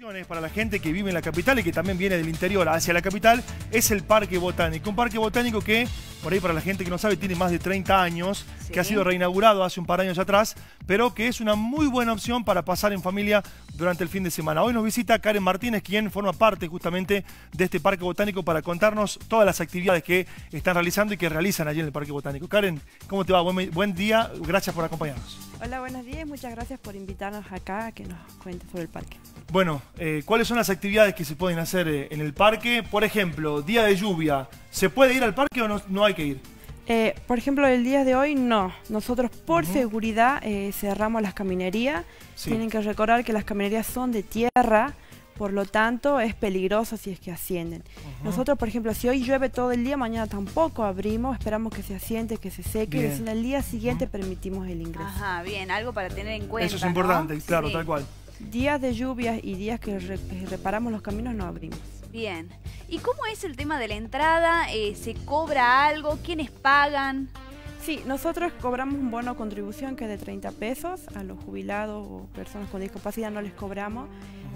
Para la gente que vive en la capital y que también viene del interior hacia la capital, es el Parque Botánico. Un parque botánico que, por ahí para la gente que no sabe, tiene más de 30 años, que ha sido reinaugurado hace un par de años atrás, pero que es una muy buena opción para pasar en familia durante el fin de semana. Hoy nos visita Karen Martínez, quien forma parte justamente de este Parque Botánico para contarnos todas las actividades que están realizando y que realizan allí en el Parque Botánico. Karen, ¿cómo te va? Buen, buen día, gracias por acompañarnos. Hola, buenos días, muchas gracias por invitarnos acá a que nos cuente sobre el parque. Bueno, eh, ¿cuáles son las actividades que se pueden hacer eh, en el parque? Por ejemplo, día de lluvia, ¿se puede ir al parque o no, hay que ir? Eh, por ejemplo, el día de hoy no. Nosotros por seguridad cerramos las caminerías. Tienen que recordar que las caminerías son de tierra, por lo tanto es peligroso si es que ascienden. Nosotros, por ejemplo, si hoy llueve todo el día, mañana tampoco abrimos, esperamos que se asiente, que se seque, y en el día siguiente permitimos el ingreso. Ajá, bien, algo para tener en cuenta. Eso es importante, claro, tal cual días de lluvias y días que reparamos los caminos no abrimos. Bien. ¿Y cómo es el tema de la entrada? Eh, ¿Se cobra algo? ¿Quiénes pagan? Sí, nosotros cobramos un bono contribución que es de 30 pesos. A los jubilados o personas con discapacidad no les cobramos.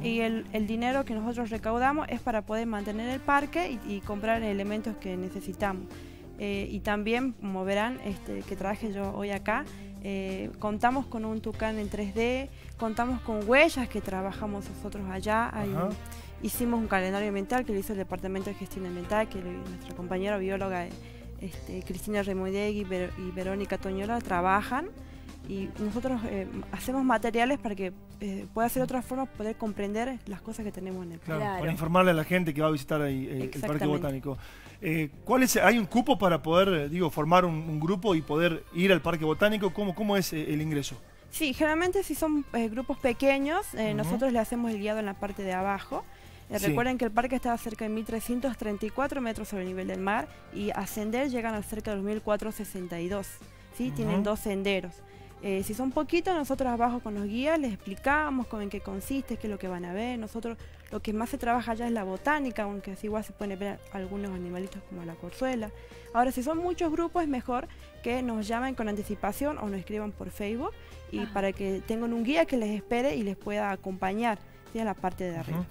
Y el, dinero que nosotros recaudamos es para poder mantener el parque y, comprar elementos que necesitamos. Eh, y también, como verán, este, que traje yo hoy acá, eh, contamos con un tucán en 3D, contamos con huellas que trabajamos nosotros allá. hicimos un calendario ambiental que lo hizo el Departamento de Gestión Ambiental, que nuestra compañera bióloga este, Cristina Remodegui y Verónica Toñola trabajan y nosotros eh, hacemos materiales para que eh, pueda ser otra forma poder comprender las cosas que tenemos en el parque. Para informarle a la gente que va a visitar ahí, eh, el Parque Botánico. ¿cuál es, ¿Hay un cupo para poder digo, formar un, grupo y poder ir al Parque Botánico? ¿Cómo, cómo es el ingreso? Sí, generalmente si son grupos pequeños, nosotros le hacemos el guiado en la parte de abajo. Recuerden que el parque está cerca de 1.334 metros sobre el nivel del mar y ascender llegan a cerca de los 1.462. ¿sí? Tienen dos senderos. Eh, si son poquitos, nosotros abajo con los guías les explicamos en qué consiste, qué es lo que van a ver. Nosotros lo que más se trabaja allá es la botánica, aunque así igual se pueden ver algunos animalitos como la corzuela. Ahora, si son muchos grupos, es mejor que nos llamen con anticipación o nos escriban por Facebook y para que tengan un guía que les espere y les pueda acompañar a la parte de arriba.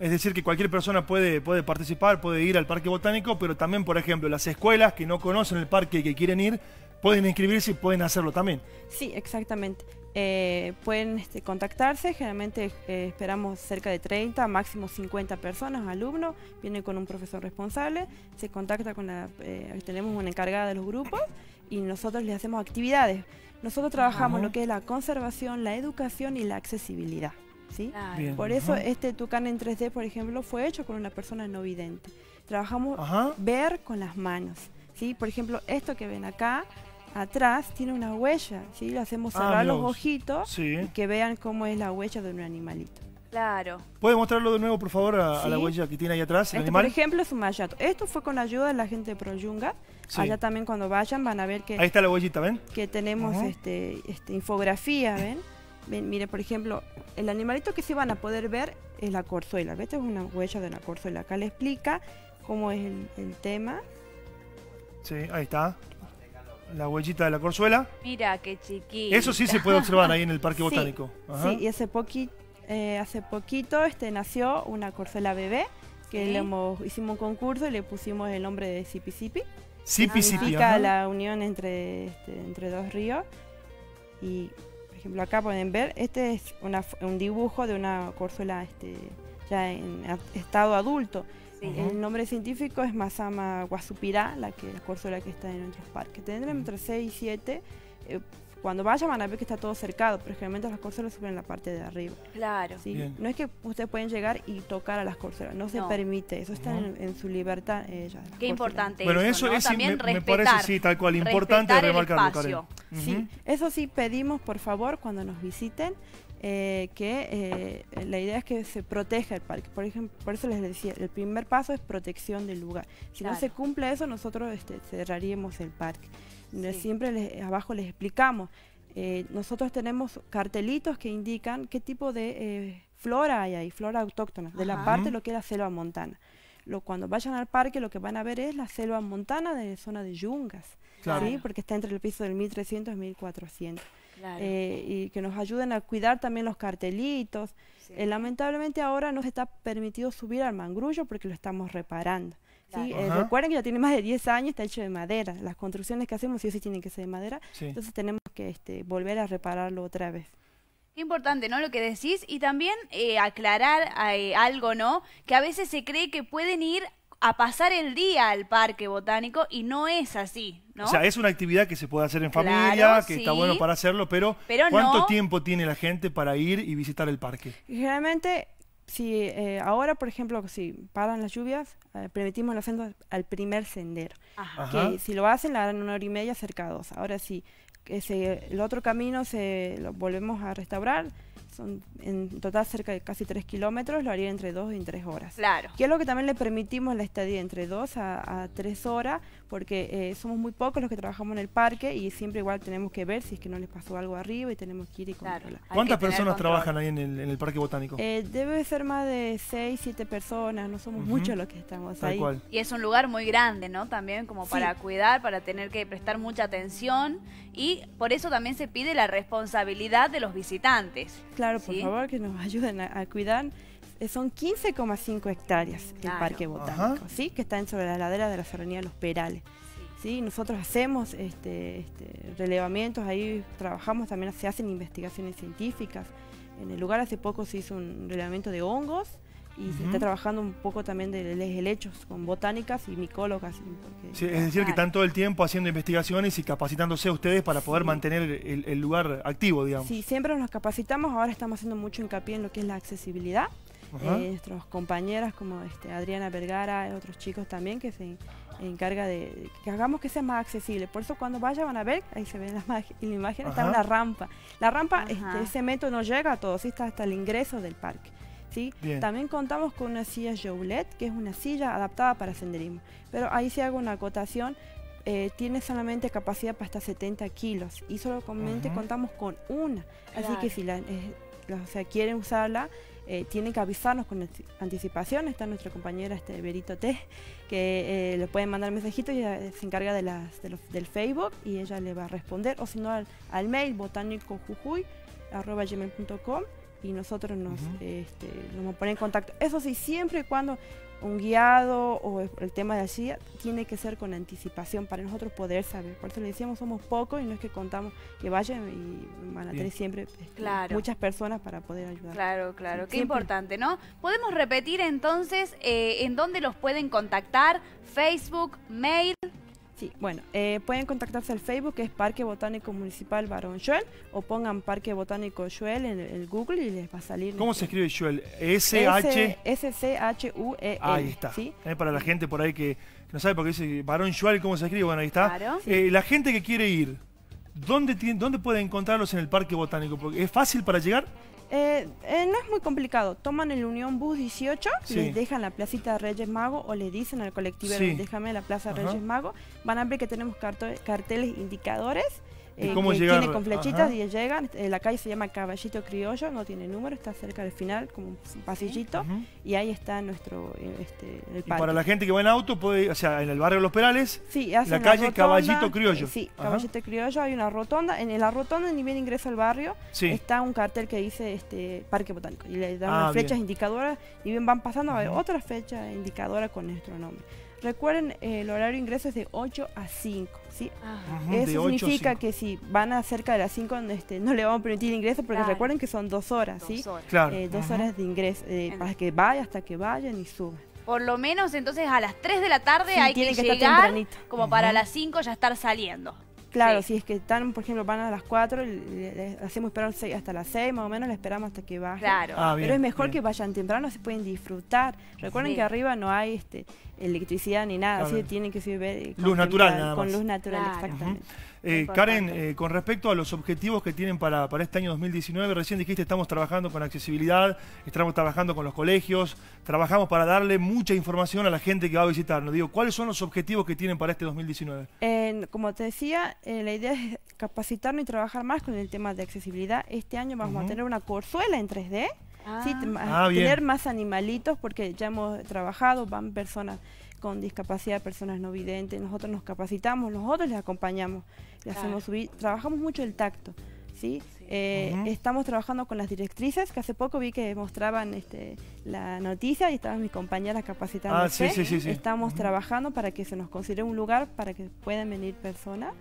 Es decir, que cualquier persona puede, puede participar, puede ir al parque botánico, pero también, por ejemplo, las escuelas que no conocen el parque y que quieren ir, pueden inscribirse y pueden hacerlo también. Sí, exactamente. Eh, pueden este, contactarse, generalmente eh, esperamos cerca de 30, máximo 50 personas, alumnos, vienen con un profesor responsable, se contacta con la, eh, tenemos una encargada de los grupos y nosotros les hacemos actividades. Nosotros trabajamos lo que es la conservación, la educación y la accesibilidad. ¿Sí? Por eso este Tucán en 3D, por ejemplo, fue hecho con una persona no vidente. Trabajamos ver con las manos. ¿sí? Por ejemplo, esto que ven acá atrás tiene una huella, ¿sí? Le hacemos cerrar ah, los ojitos y que vean cómo es la huella de un animalito. Claro. ¿Puede mostrarlo de nuevo, por favor, a, la huella que tiene ahí atrás, el este, Por ejemplo, es un mayato. Esto fue con la ayuda de la gente de Proyunga. Allá también cuando vayan van a ver que... Ahí está la huellita, ¿ven? Que tenemos este, este, infografía, ¿ven? Mire, por ejemplo, el animalito que sí van a poder ver es la corzuela. Esta es una huella de una corzuela. Acá le explica cómo es el tema. Sí, ahí está la huellita de la corzuela. Mira qué chiquito. Eso sí se puede observar ahí en el Parque Botánico. Sí, y hace, poquito eh, hace poquito este, nació una corzuela bebé, que le hicimos un concurso y le pusimos el nombre de Sipi Sipi. Sipi Sipi. Significa la unión entre, este, entre dos ríos. Y, ejemplo, acá pueden ver, este es un dibujo de una corzuela este, ya en estado adulto. El nombre científico es Masama guasupira, la que la corzuela que está en nuestros parques. Tendrán entre 6 y 7. Eh, cuando vayan van a ver que está todo cercado, pero generalmente las corzuelas suben en la parte de arriba. Claro. No es que ustedes pueden llegar y tocar a las corzuelas, no, se permite, eso está en, su libertad. Qué importante bueno, eso, es, También me, parece, sí, tal cual, importante remarcarlo, Sí, eso sí pedimos, por favor, cuando nos visiten, eh, que eh, la idea es que se proteja el parque. Por ejemplo, por eso les decía, el primer paso es protección del lugar. Si no se cumple eso, nosotros este, cerraríamos el parque. Siempre abajo les explicamos. Eh, nosotros tenemos cartelitos que indican qué tipo de flora hay ahí, flora autóctona, de la parte de lo que es la selva montana. Lo, cuando vayan al parque lo que van a ver es la selva montana de la zona de yungas, porque está entre el piso del 1300 y 1400. eh, y que nos ayuden a cuidar también los cartelitos. Eh, lamentablemente ahora no se está permitido subir al mangrullo porque lo estamos reparando. ¿Sí? Eh, recuerden que ya tiene más de 10 años, está hecho de madera. Las construcciones que hacemos sí o sí tienen que ser de madera. Entonces tenemos que este, volver a repararlo otra vez. Qué importante, ¿no? Lo que decís. Y también eh, aclarar algo, ¿no? Que a veces se cree que pueden ir a pasar el día al parque botánico y no es así, ¿no? O sea, es una actividad que se puede hacer en familia, que está bueno para hacerlo, pero, ¿cuánto tiempo tiene la gente para ir y visitar el parque? Generalmente si eh, ahora, por ejemplo, si paran las lluvias, eh, permitimos el ascenso al primer sendero. Que si lo hacen, la harán una hora y media cerca a dos. Ahora sí, ese, el otro camino se lo volvemos a restaurar, son en total cerca de casi 3 kilómetros, lo haría entre 2 y 3 horas. Claro. Que es lo que también le permitimos la estadía entre 2 a, 3 horas, porque eh, somos muy pocos los que trabajamos en el parque y siempre igual tenemos que ver si es que no les pasó algo arriba y tenemos que ir y controlar. ¿Cuántas personas trabajan ahí en el, parque botánico? Eh, debe ser más de 6, 7 personas, no somos muchos los que estamos ahí. Y es un lugar muy grande, ¿no? También como para cuidar, para tener que prestar mucha atención y por eso también se pide la responsabilidad de los visitantes. Claro, por favor, que nos ayuden a, cuidar. Eh, son 15,5 hectáreas el Parque Botánico, ¿sí? Que está sobre la ladera de la Serranía Los Perales. Sí. Nosotros hacemos este, este, relevamientos, ahí trabajamos, también se hacen investigaciones científicas. En el lugar hace poco se hizo un relevamiento de hongos, y se está trabajando un poco también de helechos con botánicas y micólogas. es decir, que están todo el tiempo haciendo investigaciones y capacitándose ustedes para poder mantener el, lugar activo, digamos. Sí, siempre nos capacitamos, ahora estamos haciendo mucho hincapié en lo que es la accesibilidad. Eh, nuestros compañeras como este, Adriana Vergara y otros chicos también que se encarga de que hagamos que sea más accesible. Por eso cuando vayan van a ver, ahí se ve en la, imagen, está una rampa. La rampa, este, ese metro no llega a todos, está hasta el ingreso del parque. ¿sí? También contamos con una silla Joulet, que es una silla adaptada para senderismo. Pero ahí se hago una acotación, eh, tiene solamente capacidad para hasta 70 kilos y solamente contamos con una. Así que si la, eh, quieren usarla, eh, tienen que avisarnos con anticipación. Está nuestra compañera este Berito T, que le pueden mandar mensajitos y ella se encarga de las, del Facebook y ella le va a responder. O si no, al, al mail botánicojujuy.com y nosotros nos, este, nos vamos a poner en contacto. Eso sí, siempre y cuando un guiado o el tema de allí tiene que ser con anticipación para nosotros poder saber. Por eso le decíamos, somos pocos y no es que contamos que vayan y van a tener siempre este, muchas personas para poder ayudar. Claro, claro, qué importante, ¿no? Podemos repetir entonces eh, en dónde los pueden contactar, Facebook, mail. Sí, bueno, eh, pueden contactarse al Facebook que es Parque Botánico Municipal Barón Joel o pongan Parque Botánico Joel en el Google y les va a salir. ¿Cómo se escribe Joel? S-H. S-C-H-U-E. Ahí está. ¿sí? Eh, para la gente por ahí que no sabe por qué dice Barón Joel, ¿cómo se escribe? Bueno, ahí está. Eh, la gente que quiere ir, ¿dónde, ¿dónde puede encontrarlos en el Parque Botánico? Porque ¿Es fácil para llegar? Eh, eh, no es muy complicado. Toman el Unión Bus 18, les dejan la placita de Reyes Mago o le dicen al colectivo, déjame la plaza Reyes Mago. Van a ver que tenemos carteles indicadores eh, que tiene con flechitas y llegan. Eh, la calle se llama Caballito Criollo, no tiene número, está cerca del final, como un pasillito, y ahí está nuestro eh, este, el parque. Y para la gente que va en auto, puede, o sea, en el barrio de Los Perales, la calle Caballito Criollo. Sí, Caballito Criollo, hay una rotonda. En la rotonda, ni bien ingreso al barrio, está un cartel que dice este Parque Botánico. Y le dan ah, flechas indicadoras, y bien van pasando, a otra fecha indicadora con nuestro nombre. Recuerden, el horario de ingreso es de 8 a 5. ¿sí? Eso significa que si van a cerca de las 5 este, no le vamos a permitir ingreso porque recuerden que son dos horas, ¿sí? Dos horas, eh, dos horas de ingreso eh, para que vaya hasta que vayan y suban. Por lo menos entonces a las 3 de la tarde hay que, que llegar como para las 5 ya estar saliendo. Claro, si es que están, por ejemplo, van a las 4, le, hacemos esperar hasta las 6, más o menos, le esperamos hasta que bajen. Claro. Ah, Pero es mejor que vayan temprano, se pueden disfrutar. Recuerden que arriba no hay este electricidad ni nada, así tienen que ser luz natural nada Con luz natural, exactamente. Eh, Karen, eh, con respecto a los objetivos que tienen para, para este año 2019, recién dijiste estamos trabajando con accesibilidad, estamos trabajando con los colegios, trabajamos para darle mucha información a la gente que va a visitarnos. Digo, ¿cuáles son los objetivos que tienen para este 2019? como te decía, eh, la idea es capacitarnos y trabajar más con el tema de accesibilidad. Este año vamos a tener una corzuela en 3D. Sí, ah. Ah, tener más animalitos porque ya hemos trabajado, van personas con discapacidad, personas no videntes, nosotros nos capacitamos, nosotros les acompañamos, le hacemos subir, trabajamos mucho el tacto. ¿sí? Eh. Estamos trabajando con las directrices, que hace poco vi que mostraban este, la noticia y estaban mis compañeras capacitándose. Ah, sí, sí, sí, sí. Estamos Ujú. trabajando para que se nos considere un lugar para que puedan venir personas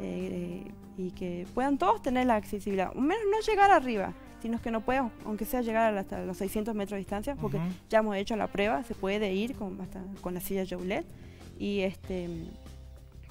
eh, y que puedan todos tener la accesibilidad. Al menos no llegar arriba, sino que no puedan, aunque sea llegar a hasta los 600 metros de distancia, porque ya hemos hecho la prueba, se puede ir con, hasta con la silla Joulet y este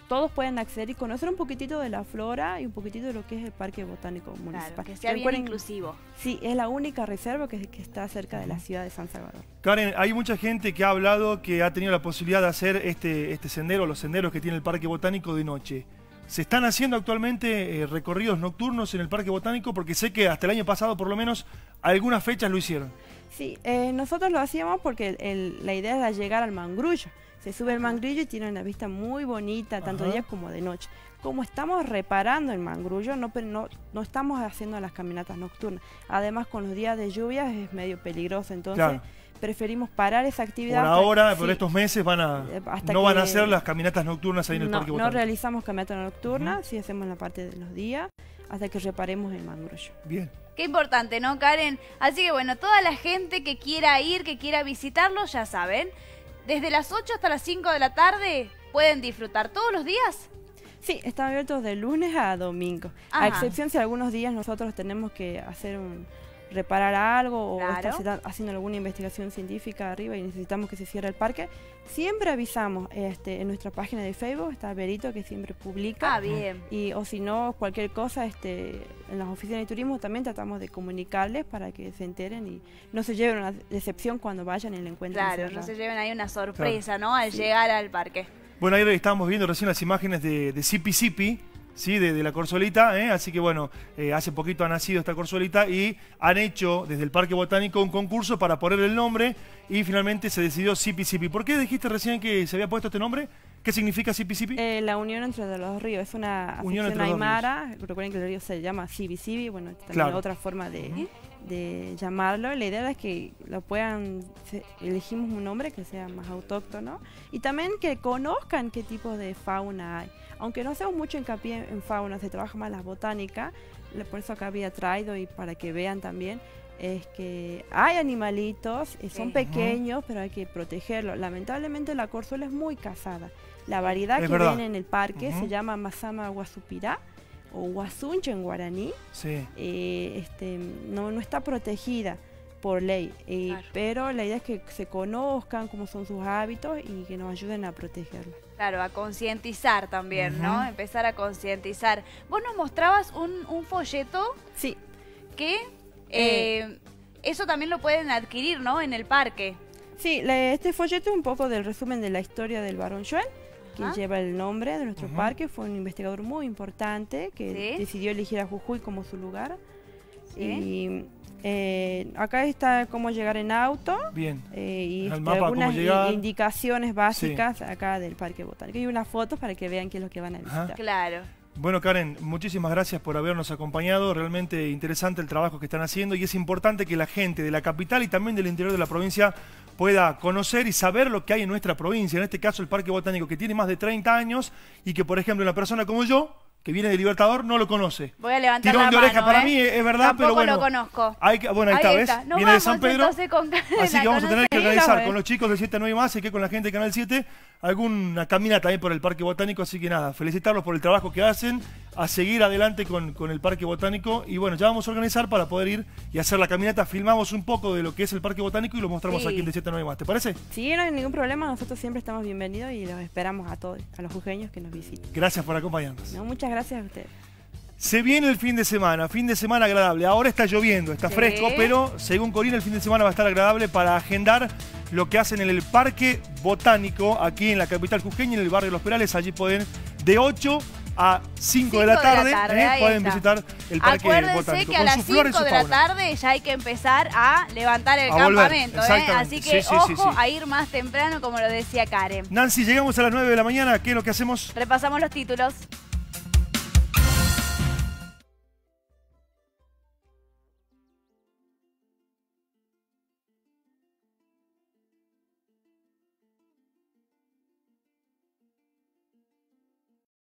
todos pueden acceder y conocer un poquitito de la flora y un poquitito de lo que es el Parque Botánico Municipal. Claro, que sea bien Recuerden- inclusivo. Sí, es la única reserva que, que está cerca de la ciudad de San Salvador. Karen, hay mucha gente que ha hablado que ha tenido la posibilidad de hacer este, este sendero, los senderos que tiene el Parque Botánico de noche. ¿Se están haciendo actualmente eh, recorridos nocturnos en el Parque Botánico? Porque sé que hasta el año pasado, por lo menos, algunas fechas lo hicieron. Sí, eh, nosotros lo hacíamos porque el- el- la idea era llegar al mangrullo. Se sube el mangrullo y tiene una vista muy bonita, tanto de día como de noche. Como estamos reparando el mangrullo, no, no, no estamos haciendo las caminatas nocturnas. Además, con los días de lluvia es medio peligroso, entonces Claro. Preferimos parar esa Por actividad. ahora, por Sí. estos meses, van a, Eh, hasta no van a hacer las caminatas nocturnas ahí en el no, Parque no Botánico. realizamos caminata nocturna, sí hacemos la parte de los días, hasta que reparemos el mangrullo. Bien. Qué importante, ¿no, Karen? Así que bueno, toda la gente que quiera ir, que quiera visitarlo, ya saben. Desde las 8 hasta las 5 de la tarde pueden disfrutar todos los días. Sí, están abiertos de lunes a domingo. Ajá. A excepción si algunos días nosotros tenemos que hacer un reparar algo o Claro. estar haciendo alguna investigación científica arriba y necesitamos que se cierre el parque, siempre avisamos este, en nuestra página de Facebook, está Berito que siempre publica. Ah, bien. Y, o si no, cualquier cosa, este, en las oficinas de turismo también tratamos de comunicarles para que se enteren y no se lleven una decepción cuando vayan y lo encuentren Claro, no cerrado. se lleven ahí una sorpresa, ¿no? Al llegar al parque. Bueno, ahí estábamos viendo recién las imágenes de, de Sipi Sipi, ¿sí? de, de la Corsolita, ¿eh? así que bueno, eh, hace poquito ha nacido esta Corsolita y han hecho desde el Parque Botánico un concurso para poner el nombre y finalmente se decidió Sipi Sipi. ¿Por qué dijiste recién que se había puesto este nombre? ¿Qué significa Sipi Sipi? Eh, la unión entre los ríos es una Unión entre los aymara. Recuerden que el río se llama Sibi Sibi, bueno, también Claro. otra forma de, de llamarlo. La idea es que lo puedan, elegimos un nombre que sea más autóctono y también que conozcan qué tipo de fauna hay. Aunque no hacemos mucho hincapié en fauna, se trabaja más la botánica, por eso acá había traído y para que vean también es que hay animalitos, eh, son pequeños, pero hay que protegerlos. Lamentablemente la corzuela es muy cazada. La variedad Es que verdad. viene en el parque Ujú. se llama Masama guasupirá o guasuncho en guaraní. Sí. eh, este, no, no está protegida por ley, eh, Claro. pero la idea es que se conozcan cómo son sus hábitos y que nos ayuden a protegerla. Claro, a concientizar también, ¿no? Empezar a concientizar. Vos nos mostrabas un, un folleto Sí, que eh, eso también lo pueden adquirir, ¿no? En el parque. sí la- este folleto es un poco del resumen de la historia del Barón Joel, que Ajá. lleva el nombre de nuestro parque, fue un investigador muy importante que Sí. decidió elegir a Jujuy como su lugar. Sí. Y eh, acá está cómo llegar en auto. Bien. eh, y este, mapa, algunas indicaciones básicas acá del Parque Botánico. Y unas fotos para que vean qué es lo que van a Ajá. visitar. Claro. Bueno, Karen, muchísimas gracias por habernos acompañado. Realmente interesante el trabajo que están haciendo y es importante que la gente de la capital y también del interior de la provincia pueda conocer y saber lo que hay en nuestra provincia. En este caso, el Parque Botánico, que tiene más de 30 años y que, por ejemplo, una persona como yo, que viene de Libertador, no lo conoce. Voy a levantar Tirón la de oreja mano, para ¿eh? mí es verdad, Tampoco pero bueno. lo conozco. Hay que, bueno, ahí, Ahí está, ¿ves? Nos Viene de vamos, San Pedro. con Así que vamos a tener que organizar con lo los chicos de 7 a 9 más y que con la gente de Canal 7 alguna caminata ahí por el Parque Botánico. Así que nada, felicitarlos por el trabajo que hacen, a seguir adelante con, con el Parque Botánico. Y bueno, ya vamos a organizar para poder ir y hacer la caminata. Filmamos un poco de lo que es el Parque Botánico y lo mostramos Sí. aquí en de 7 a 9 más. ¿Te parece? Si no hay ningún problema, nosotros siempre estamos bienvenidos y los esperamos a todos, a los jujeños que nos visiten. Gracias por acompañarnos. No, muchas gracias a ustedes. Se viene el fin de semana, fin de semana agradable. Ahora está lloviendo, está Sí. fresco, pero según Corina el fin de semana va a estar agradable para agendar lo que hacen en el Parque Botánico aquí en la capital jujeña, en el barrio Los Perales. Allí pueden de 8 a 5 de la Cinco de la tarde, ¿eh? pueden está. visitar el Parque Acuérdense Botánico que a las su flora y 5 su de la tarde ya hay que empezar a levantar el A volver, campamento, ¿eh? Así que Sí, sí, ojo sí. a ir más temprano, como lo decía Karen. Nancy, llegamos a las 9 de la mañana. ¿Qué es lo que hacemos? Repasamos los títulos.